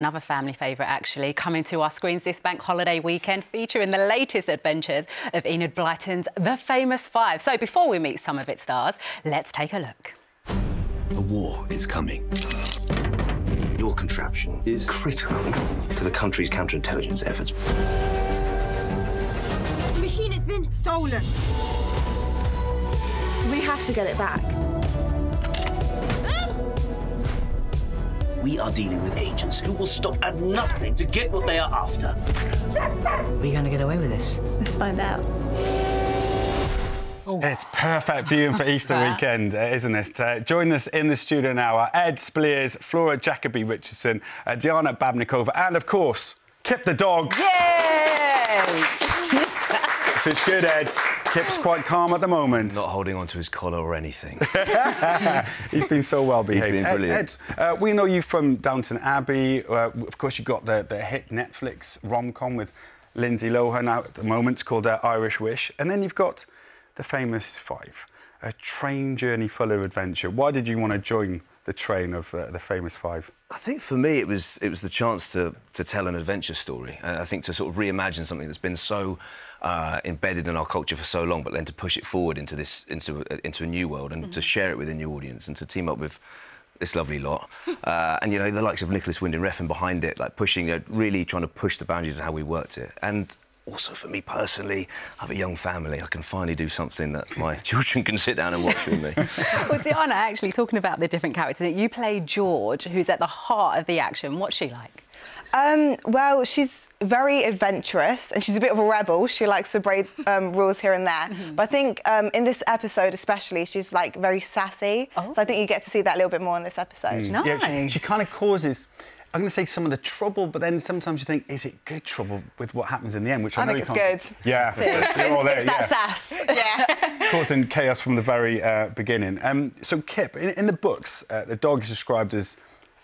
Another family favourite, actually, coming to our screens this bank holiday weekend, featuring the latest adventures of Enid Blyton's The Famous Five. So, before we meet some of its stars, let's take a look. The war is coming. Your contraption is critical to the country's counterintelligence efforts. The machine has been stolen. We have to get it back. We are dealing with agents who will stop at nothing to get what they are after. Are you going to get away with this? Let's find out. It's perfect viewing for Easter weekend, uh, isn't it? Uh, join us in the studio now are Ed Speleers, Flora Jacoby Richardson, uh, Diana Babnicova, and of course, Kip the dog. Yay! So it's good, Ed. Kip's quite calm at the moment. Not holding on to his collar or anything. He's been so well behaved. He's been brilliant. Ed, uh, we know you from Downton Abbey. Uh, of course, you've got the, the hit Netflix rom com with Lindsay Lohan out at the moment. It's called uh, Irish Wish. And then you've got the famous Five, a train journey full of adventure. Why did you want to join the train of uh, the famous Five? I think for me it was it was the chance to to tell an adventure story. Uh, I think to sort of reimagine something that's been so uh, embedded in our culture for so long, but then to push it forward into this into a, into a new world and to share it with a new audience and to team up with this lovely lot. Uh, and you know the likes of Nicolas Winding Refn behind it, like pushing, you know, really trying to push the boundaries of how we worked it. And also for me personally, I have a young family. I can finally do something that my children can sit down and watch with me. well, Diana, actually, talking about the different characters, you play George, who's at the heart of the action. What's she like? Um, well, she's very adventurous and she's a bit of a rebel. She likes to break um, rules here and there. But I think um, in this episode, especially, she's like very sassy. Oh. So I think you get to see that a little bit more in this episode. Nice. Yeah, she, she kind of causes. I'm going to say some of the trouble, but then sometimes you think, is it good trouble with what happens in the end? Which I, I know think you it's can't- good. Yeah, you're all there, it's yeah. that sass. Yeah. causing chaos from the very uh, beginning. Um, so, Kip, in, in the books, uh, the dog is described as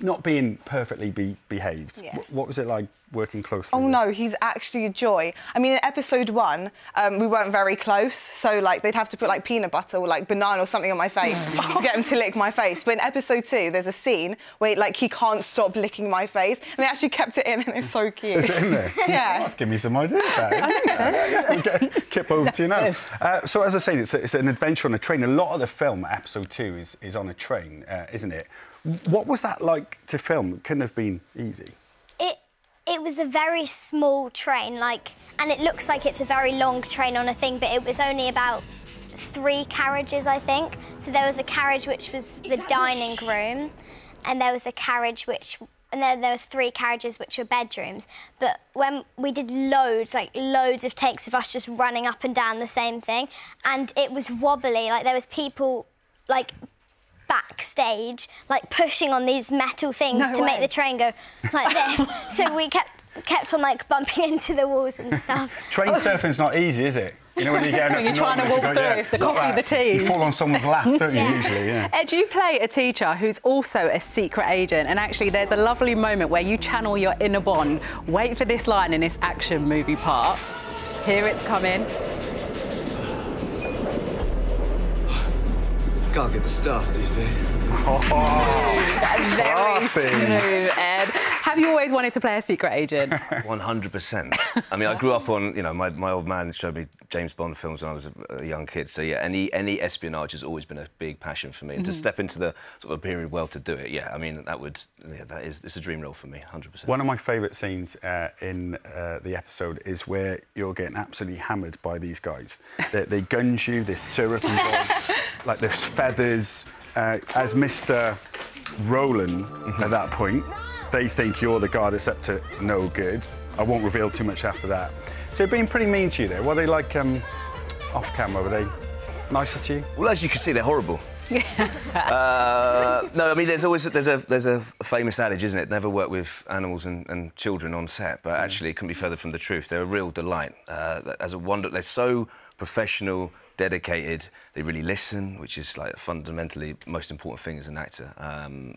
not being perfectly be- behaved. Yeah. Wh- what was it like working closely? Oh with- no, he's actually a joy. I mean, in episode one, um, we weren't very close, so like they'd have to put like peanut butter or like banana or something on my face to get him to lick my face. But in episode two, there's a scene where like he can't stop licking my face, and they actually kept it in, and it's so cute. Is it in there? Yeah. That's giving me some ideas. That. We'll Kip over to you now. Uh, so, as I say, it's, a, it's an adventure on a train. A lot of the film, episode two, is, is on a train, uh, isn't it? What was that like to film? It couldn't have been easy. It it was a very small train, like, and it looks like it's a very long train on a thing, but it was only about three carriages, I think. So there was a carriage which was the dining room, and there was a carriage which. And then there was three carriages which were bedrooms. But when we did loads, like loads of takes of us just running up and down the same thing, and it was wobbly. Like there was people, like backstage, like pushing on these metal things No to make the train go like this. so we kept kept on like bumping into the walls and stuff. Train oh. surfing's not easy, is it? You know when you get When you're trying to enormous, you walk go, yeah, through, the coffee, that. the tea. You fall on someone's lap, don't you? Usually, yeah. Ed, you play a teacher who's also a secret agent, and actually, there's a lovely moment where you channel your inner Bond. Wait for this line in this action movie part. Here it's coming. Can't get the staff these days. Very Classy. smooth, Ed. Have you always wanted to play a secret agent? 100%. I mean, I grew up on, you know, my, my old man showed me James Bond films when I was a, a young kid. So, yeah, any, any espionage has always been a big passion for me. And to step into the sort of period world to do it, yeah, I mean, that would, yeah, that is, it's a dream role for me, 100%. One of my favourite scenes uh, in uh, the episode is where you're getting absolutely hammered by these guys. They, they gunge you, there's syrup involved, like there's feathers. Uh, as Mr. Roland at that point, they think you're the guy that's up to no good. I won't reveal too much after that. So they're being pretty mean to you there. Were they like um, off camera? Were they nicer to you? Well, as you can see, they're horrible. uh, no, I mean, there's always there's a there's a famous adage, isn't it? Never work with animals and, and children on set, but actually, it couldn't be further from the truth. They're a real delight. Uh, as a wonder, they're so professional, dedicated. They really listen, which is like fundamentally most important thing as an actor. Um,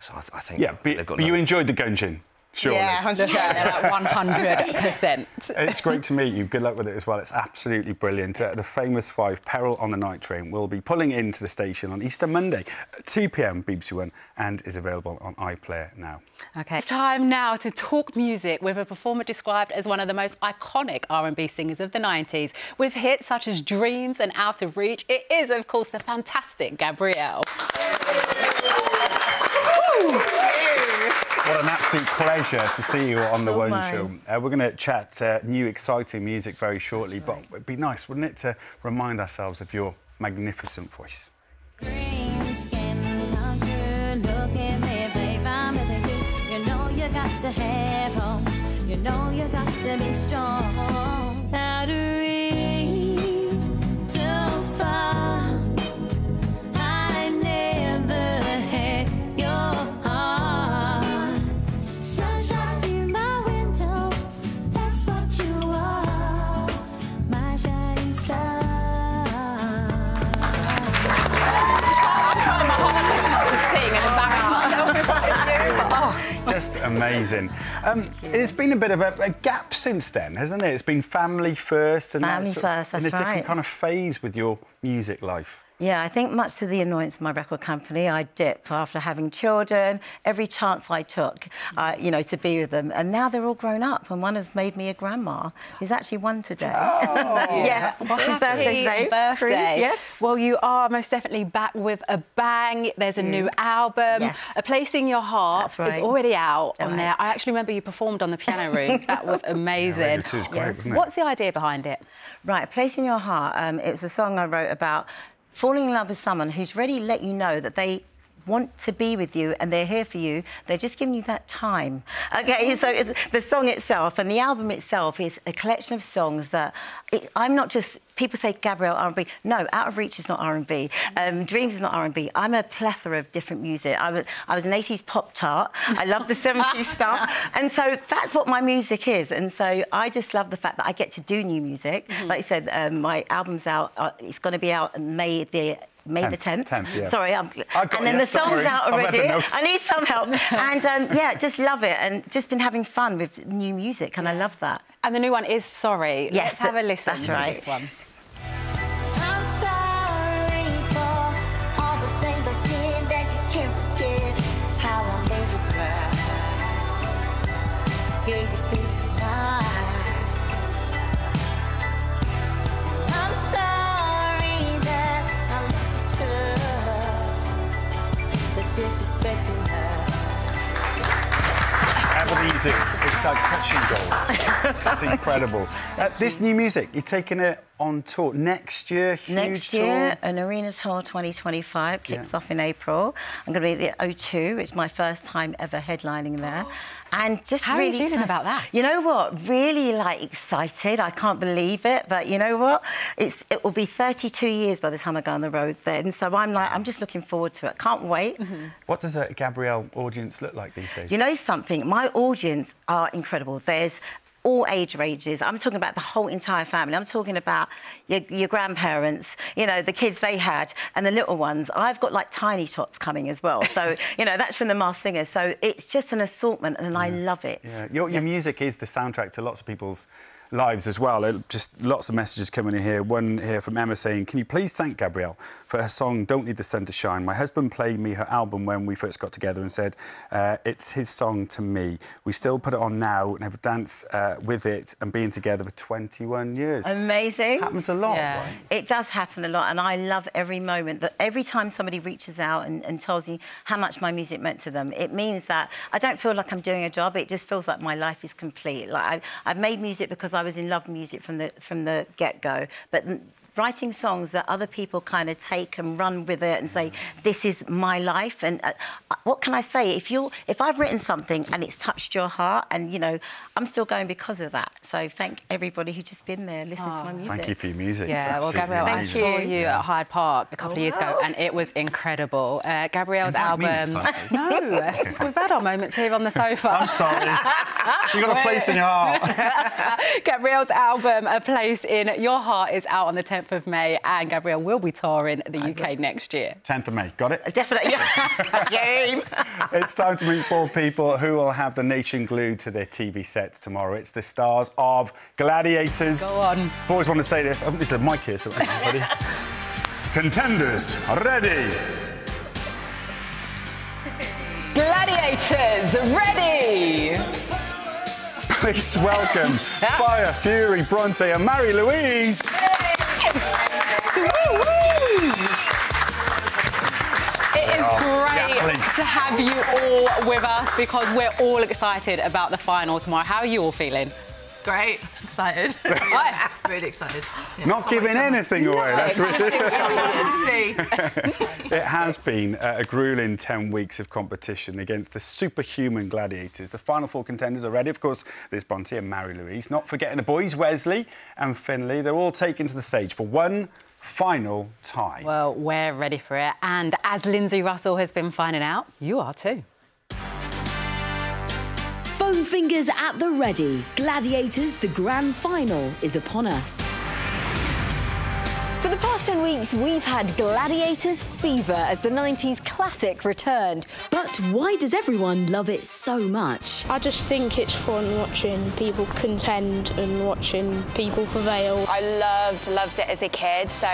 so I, th- I think Yeah, but, but you enjoyed the gunging. Surely. Yeah, 100%. Yeah, 100%. It's great to meet you. Good luck with it as well. It's absolutely brilliant. Uh, the famous five, Peril on the Night Train, will be pulling into the station on Easter Monday, at 2 p.m. BBC One, and is available on iPlayer now. Okay, it's time now to talk music with a performer described as one of the most iconic R&B singers of the 90s. With hits such as Dreams and Out of Reach, it is, of course, the fantastic Gabrielle. What an absolute pleasure to see you on the So One mine. Show. Uh, we're going to chat uh, new, exciting music very shortly, but it'd be nice, wouldn't it, to remind ourselves of your magnificent voice. Dreams can come true. Look at me, babe, I'm with you. You know you amazing. Um, it's been a bit of a, a gap since then, hasn't it? It's been family first and Family first, in that's a different kind of phase with your music life. Yeah, I think much to the annoyance of my record company, I dip after having children. Every chance I took, uh, you know, to be with them, and now they're all grown up, and one has made me a grandma. He's actually one today. yes, it's his birthday Happy today. birthday. Cruz, yes. Well, you are most definitely back with a bang. There's a new album. Yes. A Place in Your Heart That's right. is already out on Right. there. I actually remember you performed on the piano rooms. That was amazing. Radio 2 is great, Yes. wasn't it? What's the idea behind it? Right, A Place in Your Heart. Um, it was a song I wrote about falling in love with someone who's ready to let you know that they want to be with you and they're here for you. They're just giving you that time. Okay, so it's, the song itself and the album itself is a collection of songs that it, I'm not just. People say Gabrielle R&B. No, Out of Reach is not R&B. Um, Dreams is not R&B. I'm a plethora of different music. I was, I was an 80s pop tart. I love the 70s stuff, and so that's what my music is. And so I just love the fact that I get to do new music. Like I said, um, my album's out. Uh, it's going to be out in May the. May the 10th. 10th, yeah. Sorry, I'm, got and then you, the song's worry. out I've read the already. I need some help. and um, yeah, just love it and just been having fun with new music, and I love that. And the new one is Sorry. Yes, Let's have a listen that's to right. this one. Do, it's like touching gold. That's incredible. Uh, this new music, you're taking it on tour next year, huge Next tour. year, an arena tour 2025 kicks Yeah. off in April. I'm going to be at the O2. It's my first time ever headlining there, and just How are you really feeling excited. about that? You know what? Really like excited. I can't believe it, but you know what? It's it will be 32 years by the time I go on the road then. So I'm like, I'm just looking forward to it. Can't wait. Mm-hmm. What does a Gabrielle audience look like these days? You know something? My audience are incredible. There's all age ranges. I'm talking about the whole entire family. I'm talking about your, your grandparents, you know, the kids they had, and the little ones. I've got like tiny tots coming as well. So, you know, that's from the Masked Singer. So it's just an assortment, and I love it. Yeah, your, your music is the soundtrack to lots of people's lives as well. Uh, Just lots of messages coming in here. One here from Emma saying, "Can you please thank Gabrielle for her song "Don't Need the Sun to Shine"? My husband played me her album when we first got together and said uh, it's his song to me. We still put it on now and have a dance uh, with it and being together for 21 years. Amazing. Happens a lot, Yeah. right? It does happen a lot, and I love every moment. That every time somebody reaches out and, and tells me how much my music meant to them, it means that I don't feel like I'm doing a job. It just feels like my life is complete. Like I, I've made music because I was in love with music from the from the get go, but. N- Writing songs that other people kind of take and run with it and say, "This is my life." And uh, what can I say? If you, if I've written something and it's touched your heart, and you know, I'm still going because of that. So thank everybody who's just been there, listening to my music. Thank you for your music. Yeah, well, absolutely Gabrielle, I saw you at Hyde Park a couple of years ago, and it was incredible. Uh, Gabrielle's album. next time, please. no, we've had our moments here on the sofa. I'm sorry. You've got a place in your heart. Gabrielle's album, A Place in Your Heart, is out on the 10th 10th of May, and Gabrielle will be touring the UK next year. 10th of May, got it? Uh, definitely. Shame. It's time to meet four people who will have the nation glued to their TV sets tomorrow. It's the stars of Gladiators. Go on. I've always wanted to say this. Oh, there's a mic here, so ready? Contenders, ready? Gladiators, ready! Please welcome Fire, Fury, Bronte, and Mary Louise. Oh, to have you all with us because we're all excited about the final tomorrow. How are you all feeling? Great, excited. Right. really excited. Not giving anything away. That's just really. to see. It has been uh, a grueling 10 weeks of competition against the superhuman gladiators. The final four contenders are ready. Of course, there's Bronte and Mary Louise. Not forgetting the boys, Wesley and Finley. They're all taken to the stage for one final tie. Well, we're ready for it. And as Lindsay Russell has been finding out, you are too. Fingers at the ready. Gladiators, the grand final is upon us. For the past 10 weeks, we've had Gladiators fever as the 90s classic returned. But why does everyone love it so much? I just think it's fun watching people contend and watching people prevail. I loved, loved it as a kid, so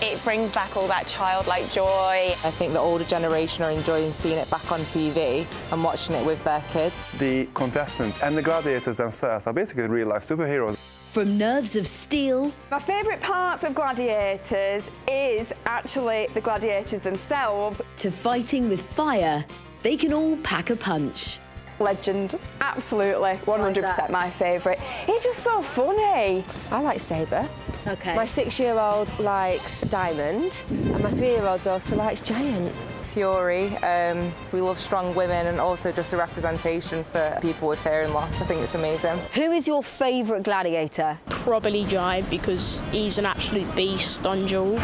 it brings back all that childlike joy. I think the older generation are enjoying seeing it back on TV and watching it with their kids. The contestants and the gladiators themselves are basically real life superheroes. From nerves of steel My favourite part of Gladiators is actually the gladiators themselves. to fighting with fire, they can all pack a punch. Legend, absolutely, 100% my favourite. It's just so funny. I like Sabre. Okay. My six-year-old likes Diamond, and my three-year-old daughter likes Giant. Fury, um, we love strong women and also just a representation for people with hearing loss. I think it's amazing. Who is your favourite gladiator? Probably Jive because he's an absolute beast on duel.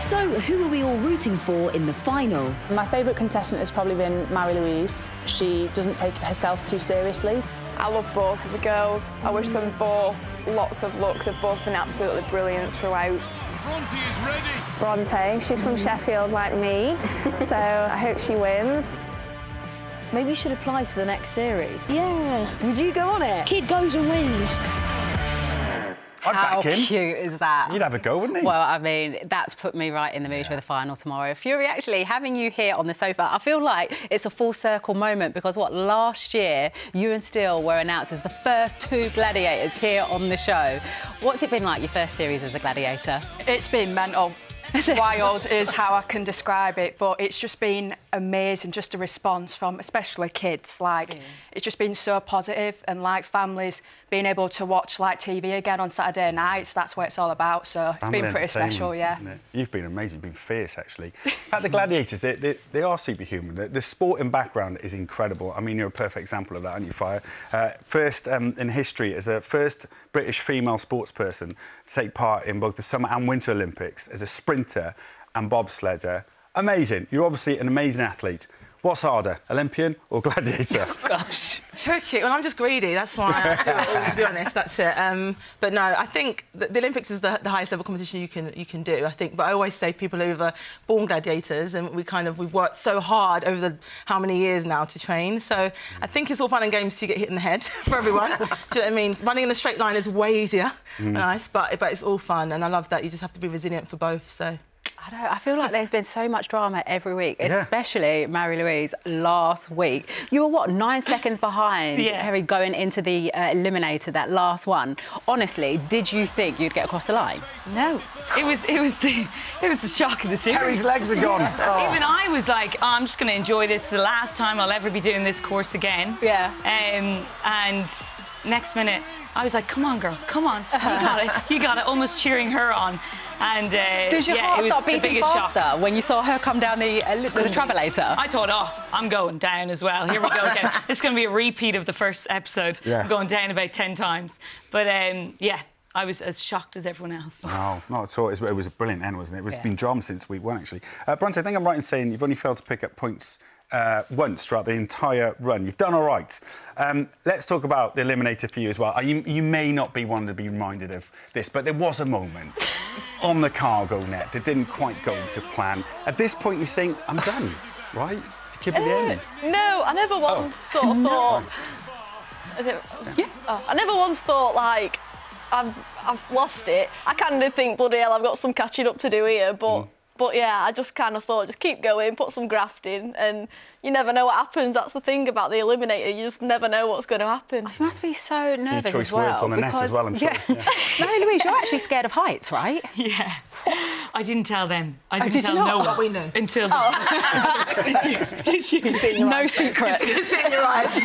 So, who are we all rooting for in the final? My favourite contestant has probably been Mary Louise. She doesn't take herself too seriously. I love both of the girls. I wish them both lots of luck. They've both been absolutely brilliant throughout. Bronte is ready. Bronte, she's from Sheffield like me, so I hope she wins. Maybe you should apply for the next series. Yeah. Would you go on it? Kid goes and wins. I'd How back him. cute is that? You'd have a go, wouldn't he? Well, I mean, that's put me right in the mood for the final tomorrow. Fury, actually, having you here on the sofa, I feel like it's a full circle moment because what last year you and Steel were announced as the first two gladiators here on the show. What's it been like your first series as a gladiator? It's been mental. Wild is how I can describe it, but it's just been amazing, just a response from especially kids. Like, it's just been so positive, and like families being able to watch like TV again on Saturday nights, that's what it's all about. So it's Family been pretty special, yeah. You've been amazing. You've been fierce, actually. In fact, the gladiators, they, they, they are superhuman. The, the sporting background is incredible. I mean, you're a perfect example of that, aren't you, Fire? Uh, first um, in history, as the first British female sportsperson to take part in both the Summer and Winter Olympics as a sprinter and bobsledder. Amazing. You're obviously an amazing athlete. What's harder, Olympian or gladiator? Gosh. Tricky. Well, I'm just greedy. That's why I do it all, to be honest. That's it. Um, but no, I think the, the Olympics is the, the highest level competition you can you can do. I think. But I always say people who are born gladiators, and we kind of we've worked so hard over the how many years now to train. So I think it's all fun and games to get hit in the head for everyone. do you know what I mean? Running in a straight line is way easier, Mm. nice, but but it's all fun, and I love that. You just have to be resilient for both. So. I don't. I feel like there's been so much drama every week, Yeah. especially Mary Louise last week. You were what nine seconds behind Yeah. Kerry going into the uh, eliminator that last one. Honestly, did you think you'd get across the line? No, it was it was the it was the shock of the series. Terry's legs are gone. Oh. Even I was like, oh, I'm just going to enjoy this. The last time I'll ever be doing this course again. Yeah. Um, and next minute, I was like, come on, girl, come on, you got it, you got it. Almost cheering her on, and uh, Did your yeah, heart it was start the beating biggest faster shock. when you saw her come down the, uh, li- the travelator? I thought, oh, I'm going down as well. Here we go again. it's going to be a repeat of the first episode. Yeah. I'm going down about 10 times. But um, yeah, I was as shocked as everyone else. No, not at all. It was, it was a brilliant end, wasn't it? It's Yeah. been drama since week one, actually. Uh, Bronte, I think I'm right in saying you've only failed to pick up points uh, once throughout the entire run. You've done all right. Um, let's talk about the eliminator for you as well. Uh, You, you may not be one to be reminded of this, but there was a moment on the cargo net that didn't quite go to plan. At this point, you think, I'm done, right? It could be the end. No, I never once sort of thought. Is it? Yeah. Oh, I never once thought like I've I've lost it. I kind of think bloody hell, I've got some catching up to do here, but. But yeah, I just kind of thought, just keep going, put some graft in, and you never know what happens. That's the thing about the eliminator; you just never know what's going to happen. You must be so nervous choice as well. words on the net as well, I'm sure, Yeah. Mary Louise, you're actually scared of heights, right? Yeah. I didn't tell them. I Oh, didn't did you tell not? no one. What we knew. Until Oh. did you? Did you? No secret. It's in your eyes.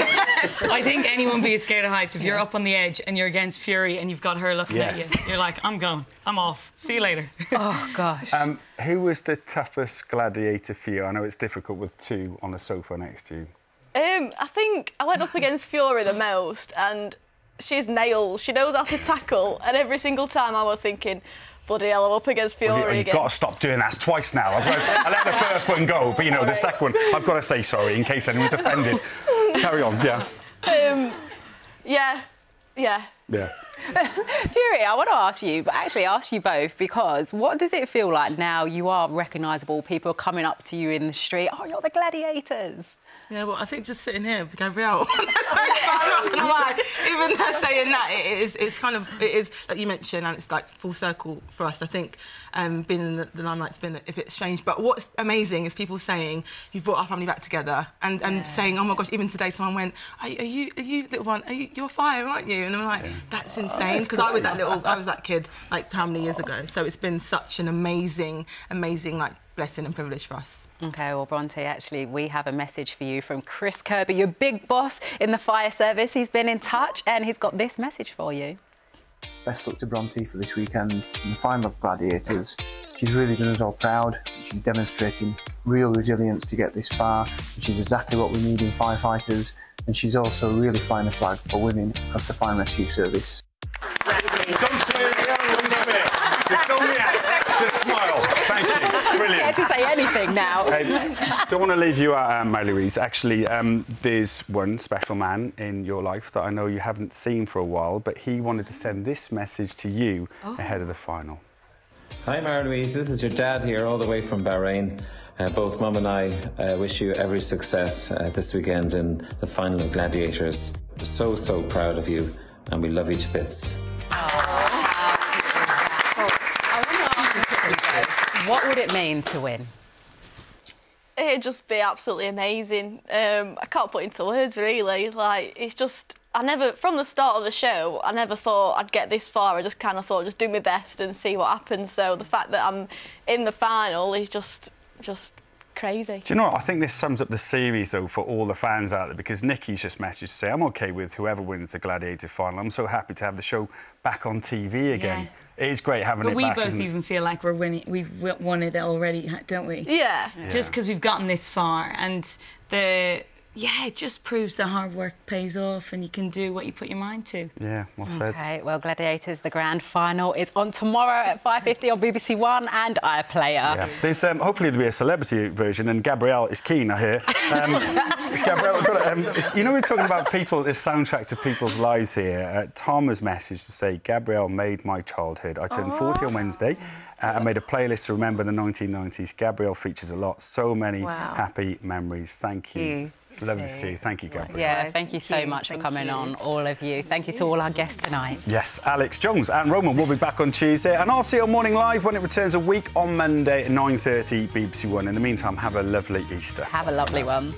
I think anyone be scared of heights, if you're up on the edge and you're against Fury and you've got her looking Yes. at you, you're like, I'm going. I'm off. See you later. Oh gosh. Um, who was the toughest gladiator for you? I know it's difficult with two on the sofa next to you. Um, I think I went up against Fiora the most, and she's nails. She knows how to tackle, and every single time I was thinking, bloody hell, I'm up against Well, Fiora you, again. have got to stop doing that. Twice now. I've, I let the first one go, but you know, the second one, I've got to say sorry in case anyone's offended. Carry on, yeah. Um, yeah, yeah. Yeah. Fury, I want to ask you, but actually ask you both, because what does it feel like now you are recognisable? People are coming up to you in the street. Oh, you're the gladiators. Yeah, well, I think just sitting here with Gabrielle, I'm not gonna lie. Even her saying that, it is, it's kind of, it is like you mentioned, and it's like full circle for us. I think um, being in the, the limelight's been a bit strange, but what's amazing is people saying you've brought our family back together, and, and saying, oh my gosh, even today someone went, are, you- are you, are you little one? Are you, you're fire, aren't you? And I'm like, that's insane because I was that little, I was that kid like how many years ago? So it's been such an amazing, amazing like blessing and privilege for us. Okay, well, Bronte, actually, we have a message for you from Chris Kirby, your big boss in the fire service. He's been in touch and he's got this message for you. Best luck to Bronte for this weekend in the final of Gladiators. She's really done us all proud. She's demonstrating real resilience to get this far, She's exactly what we need in firefighters. And she's also really flying a flag for women across the fire and rescue service. Don't swear at the don't swear. Just don't react. Just smile. Thank you. Brilliant. Scared to say anything now. Hey, don't want to leave you out, um, Mary Louise. Actually, um, there's one special man in your life that I know you haven't seen for a while, but he wanted to send this message to you Oh. ahead of the final. Hi, Mary Louise. This is your dad here, all the way from Bahrain. Uh, both Mum and I uh, wish you every success uh, this weekend in the final of Gladiators. We're so, so proud of you, and we love you to bits. It mean to win? It'd just be absolutely amazing. Um, I can't put into words really. Like it's just I never from the start of the show I never thought I'd get this far. I just kind of thought just do my best and see what happens. So the fact that I'm in the final is just just crazy. Do you know what? I think this sums up the series, though, for all the fans out there, because Nikki's just messaged to say, I'm OK with whoever wins the Gladiator final. I'm so happy to have the show back on TV again. It is great having But it we back, both isn't it? even feel like we're winning. We've won it already, don't we? Yeah. Just because we've gotten this far, and the yeah, it just proves the hard work pays off, and you can do what you put your mind to. Yeah, well said. Okay, well, Gladiators, the grand final is on tomorrow at 5.50 on BBC One and iPlayer. Yeah. There's um, hopefully there'll be a celebrity version, and Gabrielle is keen, I hear. Um, Gabrielle, I've got, um, you know, we're talking about people, this soundtrack to people's lives here. Uh, Tom has messaged to say, Gabrielle made my childhood. I turned 40 on Wednesday. Uh, I made a playlist to remember the 1990s. Gabrielle features a lot. So many Wow. happy memories. Thank you. you. It's lovely to see you. Thank you, Gabrielle. Yeah, thank you so much for coming on, all of you. Thank you to all our guests tonight. Yes, Alex Jones and Roman will be back on Tuesday, and I'll see you on Morning Live when it returns a week on Monday at 9:30 BBC One. In the meantime, have a lovely Easter. Have a lovely one.